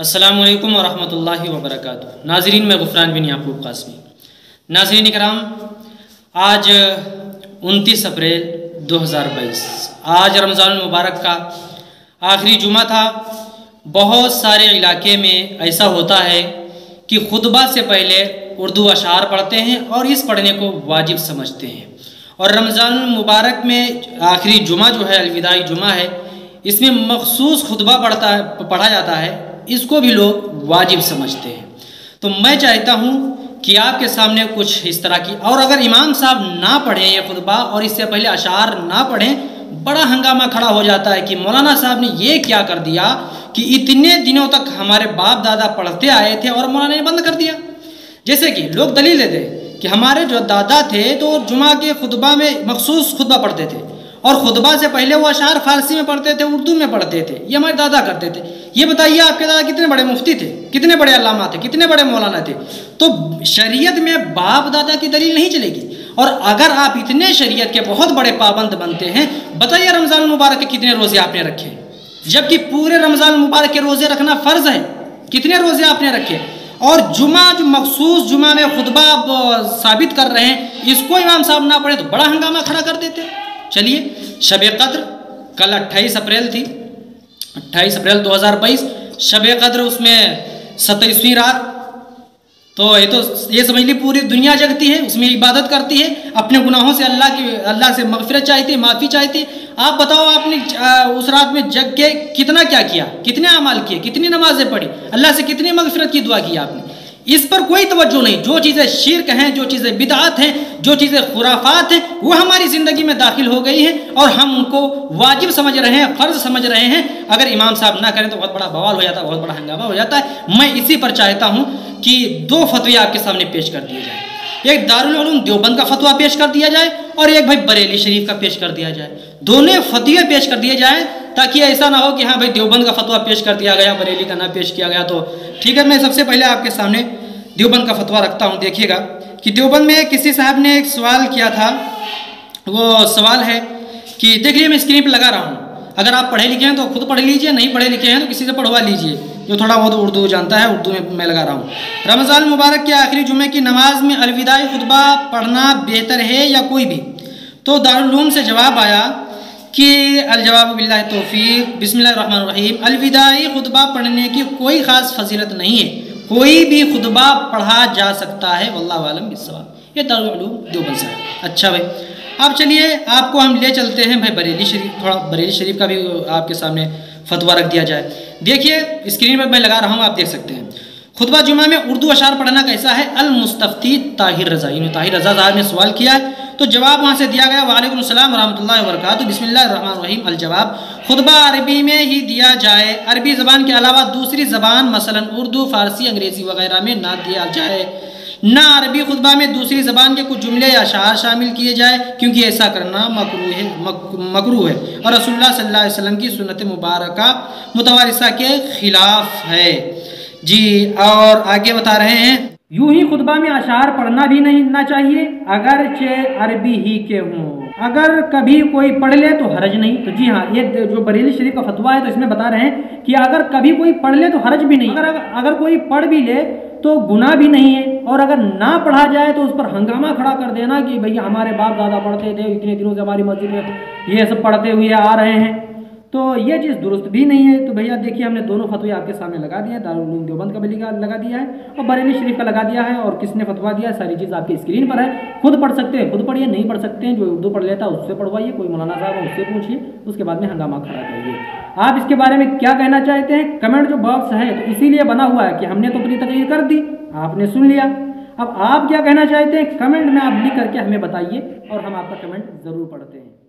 असलकम वरहमल वबरक नाजरीन में गुफरान बिन याकूब कासमी नाजरीन कराम आज 29 अप्रैल 2022 आज रमज़ान मुबारक का आखिरी जुमा था। बहुत सारे इलाके में ऐसा होता है कि खुतबा से पहले उर्दू अशार पढ़ते हैं और इस पढ़ने को वाजिब समझते हैं। और रमज़ान मुबारक में आखिरी जुमा जो है, अलविदाई जुमा है, इसमें मखसूस खुतबा पढ़ता है, पढ़ा जाता है। इसको भी लोग वाजिब समझते हैं। तो मैं चाहता हूँ कि आपके सामने कुछ इस तरह की, और अगर इमाम साहब ना पढ़ें ये खुतबा, और इससे पहले अशार ना पढ़ें, बड़ा हंगामा खड़ा हो जाता है कि मौलाना साहब ने ये क्या कर दिया कि इतने दिनों तक हमारे बाप दादा पढ़ते आए थे और मौलाना ने बंद कर दिया। जैसे कि लोग दलील देते कि हमारे जो दादा थे तो जुमा के खुतबा में मखसूस खुतबा पढ़ते थे। और खुतबा से पहले वो अशार फारसी में पढ़ते थे, उर्दू में पढ़ते थे। ये हमारे दादा करते थे। ये बताइए आपके दादा कितने बड़े मुफ्ती थे? कितने बड़े अलामा थे? कितने बड़े मौलाना थे? तो शरीयत में बाप दादा की दलील नहीं चलेगी। और अगर आप इतने शरीयत के बहुत बड़े पाबंद बनते हैं, बताइए रमज़ान मुबारक के कितने रोज़े आपने रखे? जबकि पूरे रमज़ान मुबारक के रोज़े रखना फ़र्ज़ है। कितने रोज़े आपने रखे? और जुमा जो मखसूस जुमा में खुतबा साबित कर रहे हैं, इसको इमाम साहब ना पढ़े तो बड़ा हंगामा खड़ा कर देते। चलिए शब कद्र कल 28 अप्रैल थी 28 अप्रैल 2022 शब कद्र उसमें सत्ताईसवीं रात तो ये तो ये समझ ली पूरी दुनिया जगती है, उसमें इबादत करती है, अपने गुनाहों से अल्लाह की, अल्लाह से मगफरत चाहती है, माफ़ी चाहती है। आप बताओ, आपने उस रात में जग के कितना क्या किया, कितने अमाल किए, कितनी नमाजें पढ़ी, अल्लाह से कितनी मगफरत की दुआ की आपने। इस पर कोई तवज्जो नहीं, जो चीज़ें शिरक हैं, जो चीज़ें बिदात हैं जो चीज़ें खुराफात हैं, वो हमारी ज़िंदगी में दाखिल हो गई हैं और हम उनको वाजिब समझ रहे हैं, फ़र्ज़ समझ रहे हैं। अगर इमाम साहब ना करें तो बहुत बड़ा बवाल हो जाता है, बहुत बड़ा हंगामा हो जाता है। मैं इसी पर चाहता हूँ कि दो फतवे आपके सामने पेश कर दिए जाए। एक दारुल देवबंद का फतवा पेश कर दिया जाए और एक भाई बरेली शरीफ का पेश कर दिया जाए। दोनों फतवे पेश कर दिए जाए ताकि ऐसा ना हो कि हाँ भाई देवबंद का फतवा पेश कर दिया गया, बरेली का ना पेश किया गया। तो ठीक है, मैं सबसे पहले आपके सामने देवबंद का फतवा रखता हूँ, देखिएगा। कि देवबंद में किसी साहब ने एक सवाल किया था। वो सवाल है कि, देख लीजिए मैं स्क्रीन पर लगा रहा हूँ। अगर आप पढ़े लिखे हैं तो खुद पढ़ लीजिए, नहीं पढ़े लिखे हैं तो किसी से पढ़वा लीजिए। जो थोड़ा बहुत उर्दू जानता है, उर्दू में मैं लगा रहा हूँ। रमज़ान मुबारक के आखिरी जुमे की नमाज़ में अलविदाई खुतबा पढ़ना बेहतर है या कोई भी? तो दारूम से जवाब आया कि, अलजवाब बिल्ला तोफ़ी बिसमीम अलविदाई खुतबा पढ़ने की कोई ख़ास फजीलत नहीं है। कोई भी खुतबा पढ़ा जा सकता है वल्लम बिस्वाब ये दारूम देवबंद साहब अच्छा भाई, अब चलिए, आपको हम ले चलते हैं भाई बरेली शरीफ। थोड़ा बरेली शरीफ का भी आपके सामने फतवा रख दिया जाए। देखिए स्क्रीन पर मैं लगा रहा हूँ, आप देख सकते हैं। खुतबा जुमा में उर्दू अशार पढ़ना कैसा है? अल मुस्तफ़ी ताहिर रज़ा इन्होंने ताहिर रज़ा साहब ने सवाल किया है। तो जवाब वहाँ से दिया गया, वालेकुम सलाम रहमतुल्लाहि व बरकातहू बिस्मिल्लाहिर्रहमानिर्रहीम। अल जवाब खुतबा अरबी में ही दिया जाए। अरबी ज़बान के अलावा दूसरी ज़बान मसला उर्दू, फ़ारसी, अंग्रेज़ी वगैरह में ना दिया जाए। ना अरबी खुतबा में दूसरी ज़बान के कुछ जुमले या अशार शामिल किए जाए, क्योंकि ऐसा करना मकरू है मकरू है। और रसोल्ला अलैहि की सुनत मुबारक मुतवारसा के ख़िलाफ़ है। जी, और आगे बता रहे हैं यूँ ही खुतबा में अशार पढ़ना भी नहीं, ना चाहिए। अगर चे अरबी ही के हों। अगर कभी कोई पढ़ ले तो हरज नहीं। तो जी हाँ ये जो बरेली शरीफ का फतवा है तो इसमें बता रहे हैं कि अगर कभी कोई पढ़ ले तो हरज भी नहीं। अगर अगर कोई पढ़ भी ले तो गुना भी नहीं है। और अगर ना पढ़ा जाए तो उस पर हंगामा खड़ा कर देना कि भैया हमारे बाप दादा पढ़ते थे, इतने दिनों से हमारी मस्जिद में ये सब पढ़ते हुए आ रहे हैं। तो ये चीज़ दुरुस्त भी नहीं है। तो भैया, देखिए, हमने दोनों फतवे आपके सामने लगा दिया दारुल देवबंद का भी लगा दिया है और बरेली शरीफ का लगा दिया है और किसने फतवा दिया सारी चीज़ आपकी स्क्रीन पर है। खुद पढ़ सकते हैं, खुद पढ़िए, नहीं पढ़ सकते हैं। जो उर्दू पढ़ लेता है, उससे पढ़वाइए। कोई मौलाना साहब है, उससे पूछिए। उसके बाद में हंगामा खड़ा करिए। आप इसके बारे में क्या कहना चाहते हैं? कमेंट जो बॉक्स है तो इसीलिए बना हुआ है कि हमने तो अपनी तकरीर कर दी, आपने सुन लिया। अब आप क्या कहना चाहते हैं? कमेंट में आप लिख करके हमें बताइए और हम आपका कमेंट ज़रूर पढ़ते हैं।